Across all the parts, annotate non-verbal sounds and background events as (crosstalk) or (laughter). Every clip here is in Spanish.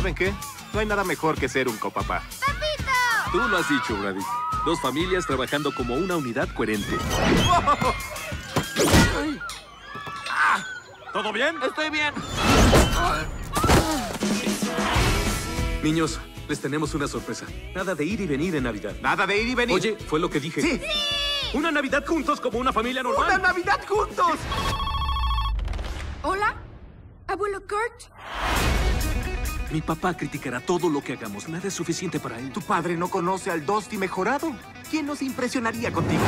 ¿saben qué? No hay nada mejor que ser un copapá. ¡Pepito! Tú lo has dicho, Brady. Dos familias trabajando como una unidad coherente. ¿Todo bien? Estoy bien. Niños, les tenemos una sorpresa. Nada de ir y venir en Navidad. Nada de ir y venir. Oye, fue lo que dije. ¡Sí! Una Navidad juntos como una familia normal. ¡Una Navidad juntos! ¿Hola? ¿Abuelo Kurt? Mi papá criticará todo lo que hagamos. Nada es suficiente para él. Tu padre no conoce al Dusty mejorado. ¿Quién nos impresionaría contigo?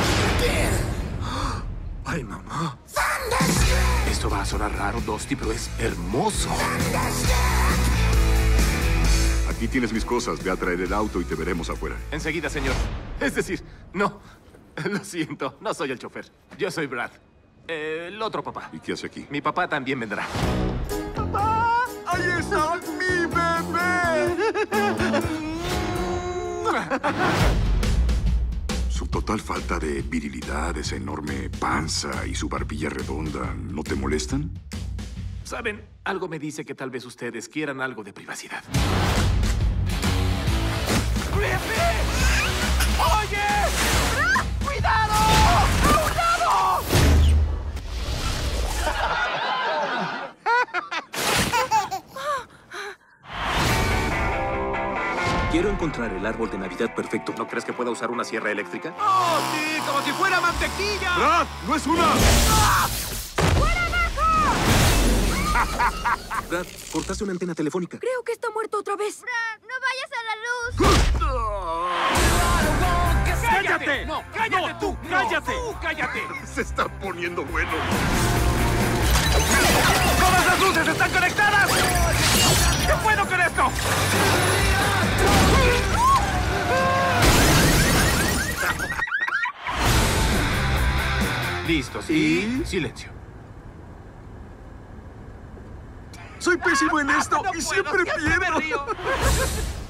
Ay, mamá. Esto va a sonar raro, Dusty, pero es hermoso. Aquí tienes mis cosas. Ve a traer el auto y te veremos afuera. Enseguida, señor. Es decir, no. Lo siento, no soy el chofer. Yo soy Brad. El otro papá. ¿Y qué hace aquí? Mi papá también vendrá. (laughs) Su total falta de virilidad, esa enorme panza y su barbilla redonda, ¿no te molestan? Saben, algo me dice que tal vez ustedes quieran algo de privacidad. Quiero encontrar el árbol de Navidad perfecto. ¿No crees que pueda usar una sierra eléctrica? ¡Oh, sí! ¡Como si fuera mantequilla! ¡Brad! ¡No es una! (laughs) Brad, cortaste una antena telefónica. Creo que está muerto otra vez. Brad, no vayas a la luz. ¡Cállate! ¡No! ¡Cállate tú! ¡Cállate! ¡Tú cállate! (laughs) Se está poniendo bueno. ¡Todas las luces están conectadas! Listos. Y silencio. Soy pésimo en esto No y puedo, siempre pierdo. (laughs)